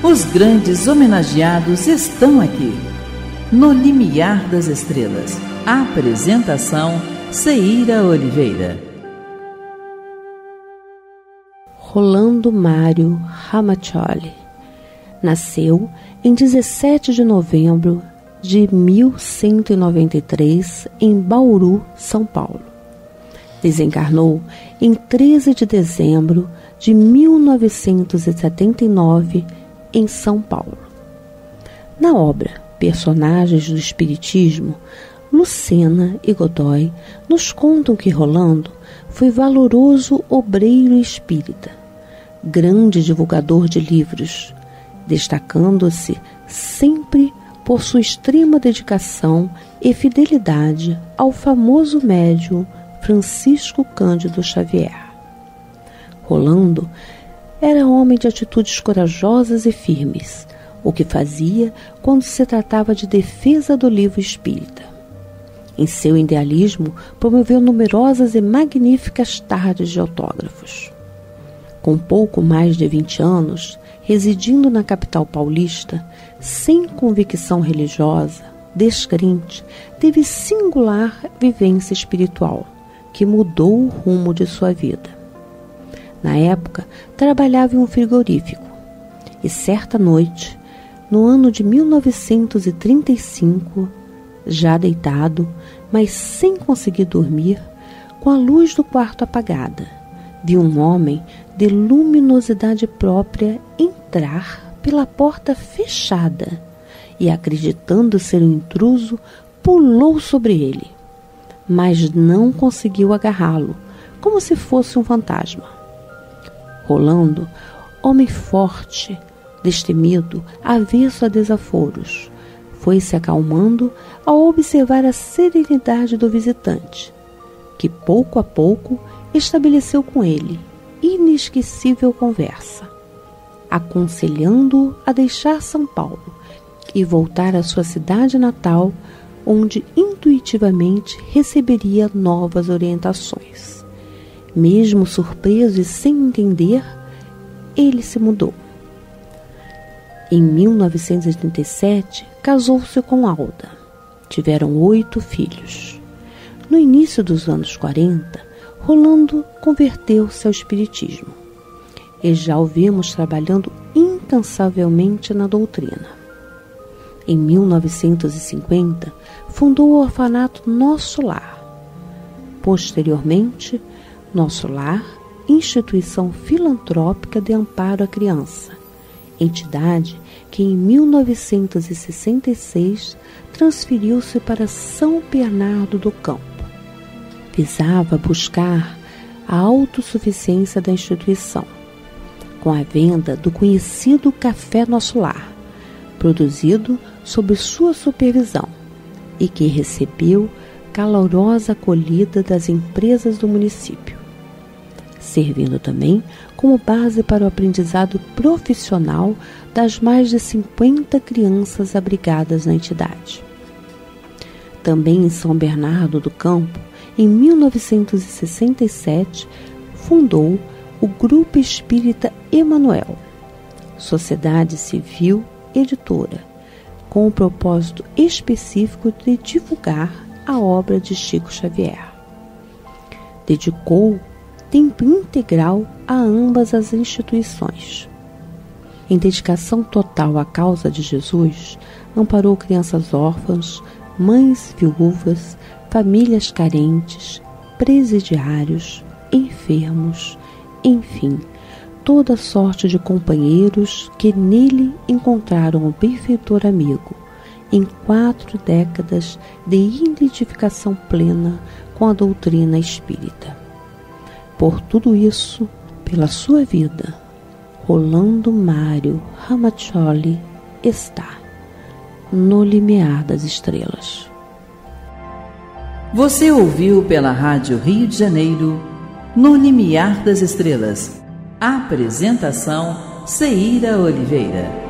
Os grandes homenageados estão aqui. No Limiar das Estrelas. Apresentação Ceira Oliveira. Rolando Mário Ramaccioli nasceu em 17 de novembro de 1193 em Bauru, São Paulo. Desencarnou em 13 de dezembro de 1979 em São Paulo. Na obra Personagens do Espiritismo, Lucena e Godoy nos contam que Rolando foi valoroso obreiro espírita, grande divulgador de livros, destacando-se sempre por sua extrema dedicação e fidelidade ao famoso médium Francisco Cândido Xavier. Rolando era homem de atitudes corajosas e firmes, o que fazia quando se tratava de defesa do livro espírita. Em seu idealismo, promoveu numerosas e magníficas tardes de autógrafos. Com pouco mais de 20 anos, residindo na capital paulista, sem convicção religiosa, descrente, teve singular vivência espiritual que mudou o rumo de sua vida. Na época, trabalhava em um frigorífico e certa noite, no ano de 1935, já deitado, mas sem conseguir dormir, com a luz do quarto apagada, viu um homem de luminosidade própria entrar pela porta fechada e, acreditando ser um intruso, pulou sobre ele, mas não conseguiu agarrá-lo, como se fosse um fantasma. Rolando, homem forte, destemido, avesso a desaforos, foi se acalmando ao observar a serenidade do visitante, que pouco a pouco estabeleceu com ele inesquecível conversa aconselhando-o a deixar São Paulo e voltar à sua cidade natal, onde intuitivamente receberia novas orientações. Mesmo surpreso e sem entender, ele se mudou. Em 1987, casou-se com Alda. Tiveram oito filhos. No início dos anos 40, Rolando converteu-se ao Espiritismo e já o vimos trabalhando incansavelmente na doutrina. Em 1950, fundou o orfanato Nosso Lar. Posteriormente, Nosso Lar, instituição filantrópica de amparo à criança, entidade que em 1966 transferiu-se para São Bernardo do Campo. Visava buscar a autossuficiência da instituição. Com a venda do conhecido Café Nosso Lar, produzido sob sua supervisão e que recebeu calorosa acolhida das empresas do município, servindo também como base para o aprendizado profissional das mais de 50 crianças abrigadas na entidade. Também em São Bernardo do Campo, em 1967, fundou o Grupo Espírita Emanuel, sociedade civil editora, com o propósito específico de divulgar a obra de Chico Xavier. Dedicou tempo integral a ambas as instituições. Em dedicação total à causa de Jesus, amparou crianças órfãs, mães viúvas, famílias carentes, presidiários, enfermos, enfim, toda sorte de companheiros que nele encontraram o benfeitor amigo, em quatro décadas de identificação plena com a doutrina espírita. Por tudo isso, pela sua vida, Rolando Mário Ramaccioli está no limiar das estrelas. Você ouviu pela Rádio Rio de Janeiro no Limiar das Estrelas. Apresentação Ceira Oliveira.